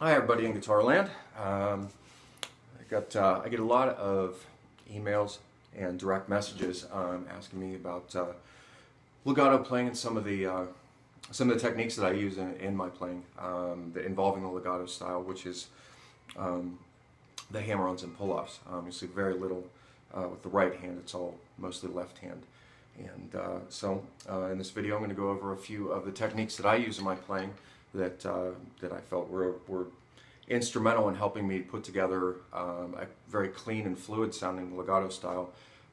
Hi, everybody in Guitarland. Um, I got uh, I get a lot of emails and direct messages um, asking me about uh, legato playing and some of the uh, some of the techniques that I use in, in my playing, um, the, involving the legato style, which is um, the hammer-ons and pull-offs. Um, you see very little uh, with the right hand; it's all mostly left hand. And uh, so, uh, in this video, I'm going to go over a few of the techniques that I use in my playing that uh, that I felt were were instrumental in helping me put together um, a very clean and fluid sounding legato style,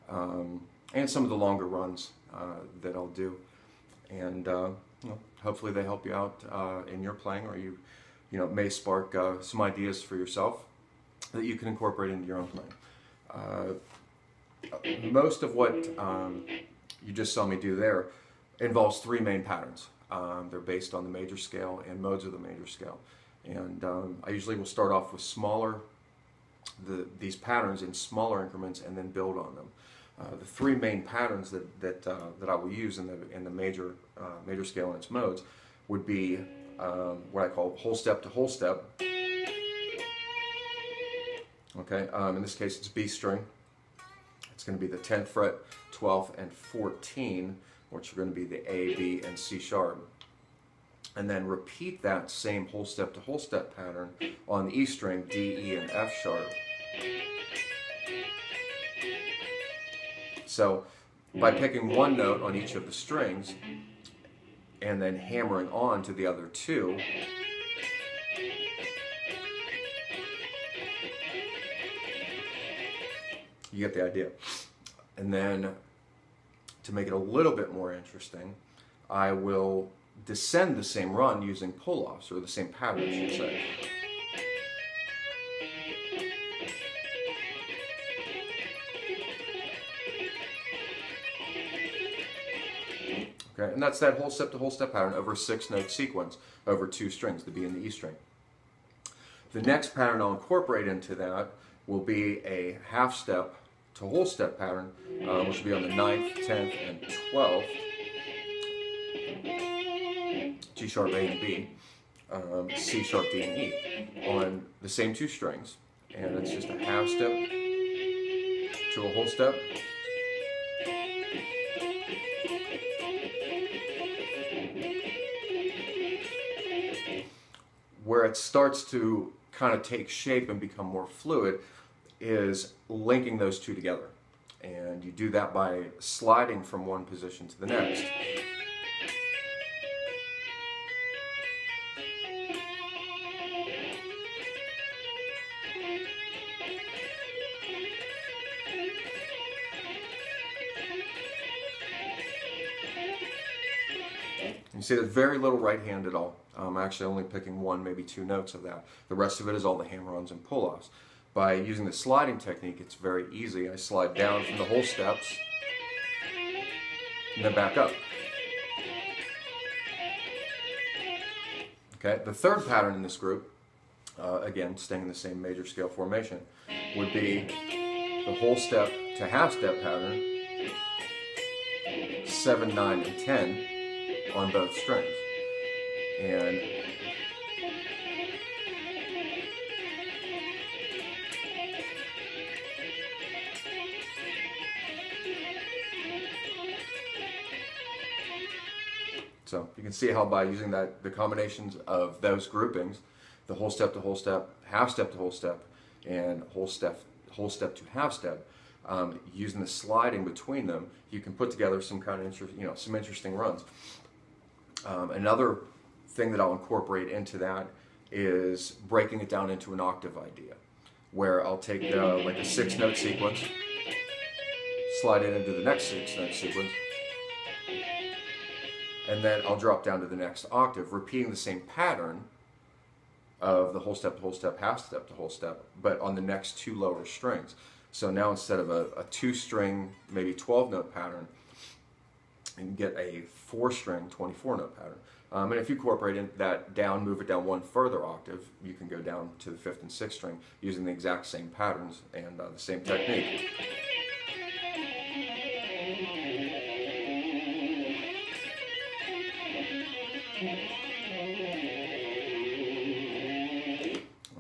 um, and some of the longer runs that I'll do, and uh, you know, hopefully they help you out uh, in your playing, or you you know may spark uh, some ideas for yourself that you can incorporate into your own playing. Uh, most of what um, you just saw me do there involves three main patterns. Um, they're based on the major scale and modes of the major scale. And um, I usually will start off with smaller, the, these patterns in smaller increments and then build on them. Uh, the three main patterns that, that, uh, that I will use in the, in the major, uh, major scale and its modes would be um, what I call whole step to whole step. Okay, um, in this case it's B string. It's going to be the 10th fret, 12th, and 14 which are going to be the A, B, and C sharp. And then repeat that same whole step to whole step pattern on the E string, D, E, and F sharp. So by mm-hmm. picking one note on each of the strings and then hammering on to the other two, you get the idea. And then to make it a little bit more interesting, I will descend the same run using pull-offs, or the same pattern, I should say. And that's that whole step to whole step pattern over a six note sequence over two strings, the B and the E string. The next pattern I'll incorporate into that will be a half step to whole step pattern, uh, which will be on the 9th, 10th, and 12th. G sharp, A, and B. Um, C sharp, D, and E on the same two strings. And it's just a half step to a whole step. Where it starts to kind of take shape and become more fluid is linking those two together. And you do that by sliding from one position to the next. See there's very little right hand at all. I'm actually only picking one, maybe two notes of that. The rest of it is all the hammer-ons and pull-offs. By using the sliding technique, it's very easy. I slide down from the whole steps and then back up. Okay, the third pattern in this group, uh, again, staying in the same major scale formation, would be the whole step to half step pattern, 7, 9, and 10 on both strings. And So you can see how by using that the combinations of those groupings, the whole step to whole step, half step to whole step, and whole step whole step to half step, um, using the sliding between them, you can put together some kind of you know, some interesting runs. Um, another thing that I'll incorporate into that is breaking it down into an octave idea, where I'll take uh, like a six note sequence, slide it into the next six note sequence, and then I'll drop down to the next octave, repeating the same pattern of the whole step to whole step, half step to whole step, but on the next two lower strings. So now instead of a, a two string, maybe 12 note pattern, and get a four string 24 note pattern. Um, and if you incorporate that down, move it down one further octave, you can go down to the fifth and sixth string using the exact same patterns and uh, the same technique.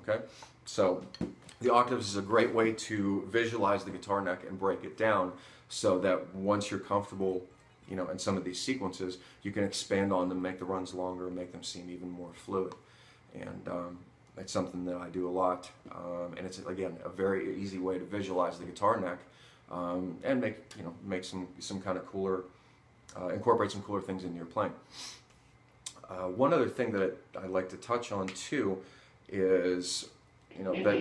Okay, so the octaves is a great way to visualize the guitar neck and break it down so that once you're comfortable you know, in some of these sequences, you can expand on them, make the runs longer, make them seem even more fluid. And um, it's something that I do a lot. Um, and it's, again, a very easy way to visualize the guitar neck um, and make, you know, make some, some kind of cooler, uh, incorporate some cooler things into your playing. Uh, one other thing that I'd like to touch on too is, you know, that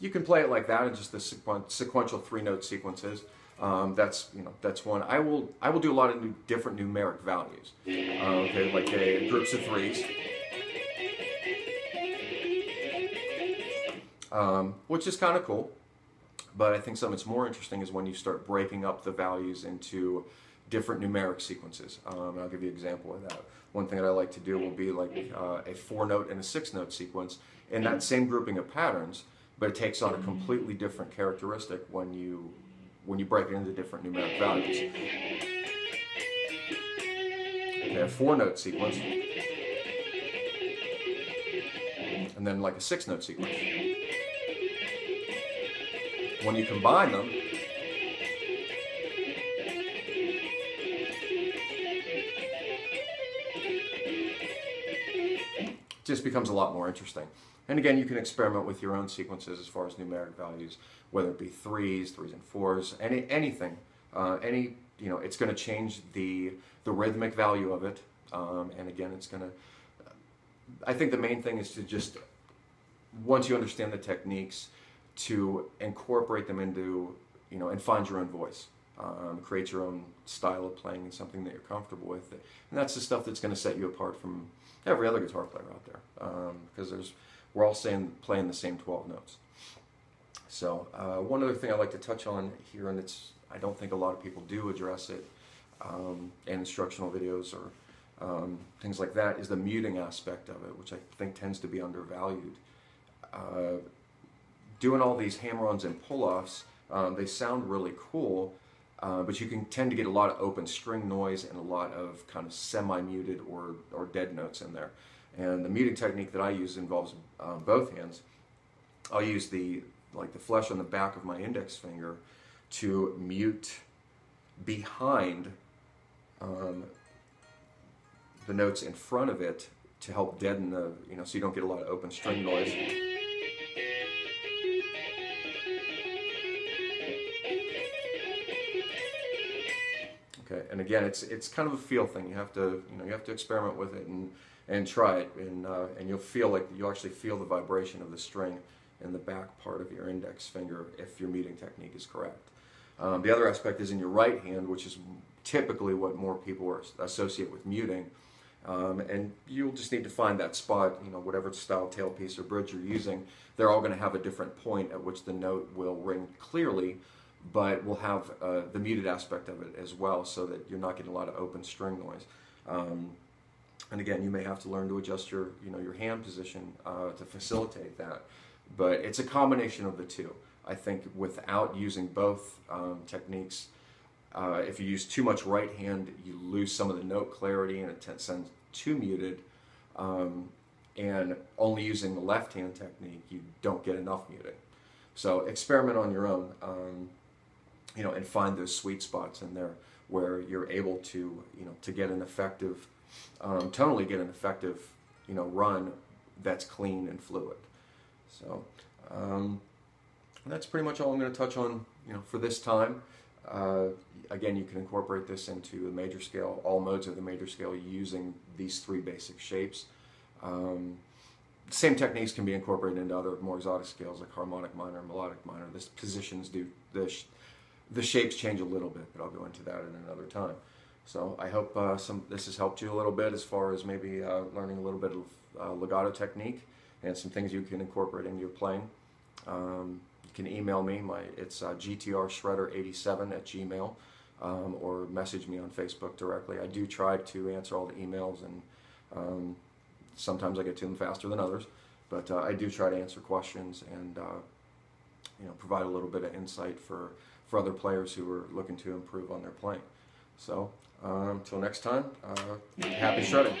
you can play it like that in just the sequential three note sequences. Um, that's you know that's one. I will I will do a lot of new, different numeric values. Uh, okay, like a, groups of threes, um, which is kind of cool. But I think something that's more interesting is when you start breaking up the values into different numeric sequences. Um, I'll give you an example of that. One thing that I like to do will be like uh, a four note and a six note sequence in that same grouping of patterns, but it takes on a completely different characteristic when you when you break it into different numeric values. Okay, a four note sequence, and then like a six note sequence. When you combine them, just becomes a lot more interesting. And again, you can experiment with your own sequences as far as numeric values, whether it be threes, threes and fours, any anything, uh, any you know, it's going to change the the rhythmic value of it. Um, and again, it's going to. I think the main thing is to just once you understand the techniques, to incorporate them into you know and find your own voice. Um, create your own style of playing and something that you're comfortable with. And that's the stuff that's going to set you apart from every other guitar player out there. Because um, there's we're all saying, playing the same 12 notes. So uh, one other thing I'd like to touch on here, and it's I don't think a lot of people do address it um, in instructional videos or um, things like that, is the muting aspect of it, which I think tends to be undervalued. Uh, doing all these hammer-ons and pull-offs, um, they sound really cool, uh, but you can tend to get a lot of open string noise and a lot of kind of semi-muted or, or dead notes in there. And the muting technique that I use involves um, both hands. I'll use the like the flesh on the back of my index finger to mute behind um, the notes in front of it to help deaden the, you know, so you don't get a lot of open string noise. Okay, and again, it's it's kind of a feel thing. You have to, you know, you have to experiment with it and and try it, and, uh, and you'll feel like you actually feel the vibration of the string in the back part of your index finger if your muting technique is correct. Um, the other aspect is in your right hand, which is typically what more people associate with muting. Um, and you'll just need to find that spot, you know, whatever style tailpiece or bridge you're using, they're all going to have a different point at which the note will ring clearly, but we'll have uh, the muted aspect of it as well so that you're not getting a lot of open string noise. Um, and again, you may have to learn to adjust your, you know, your hand position uh, to facilitate that. But it's a combination of the two. I think without using both um, techniques, uh, if you use too much right hand, you lose some of the note clarity and it sounds too muted. Um, and only using the left hand technique, you don't get enough muting. So experiment on your own, um, you know, and find those sweet spots in there where you're able to, you know, to get an effective um, tonally get an effective, you know, run that's clean and fluid. So um, that's pretty much all I'm going to touch on, you know, for this time. Uh, again, you can incorporate this into the major scale, all modes of the major scale using these three basic shapes. Um, same techniques can be incorporated into other more exotic scales like harmonic minor melodic minor. The positions do, the, sh the shapes change a little bit, but I'll go into that in another time. So I hope uh, some this has helped you a little bit as far as maybe uh, learning a little bit of uh, legato technique and some things you can incorporate into your playing. Um, you can email me. My it's uh, gtrshredder87 at gmail, um, or message me on Facebook directly. I do try to answer all the emails, and um, sometimes I get to them faster than others, but uh, I do try to answer questions and uh, you know provide a little bit of insight for for other players who are looking to improve on their playing. So, until um, next time, uh, happy shredding.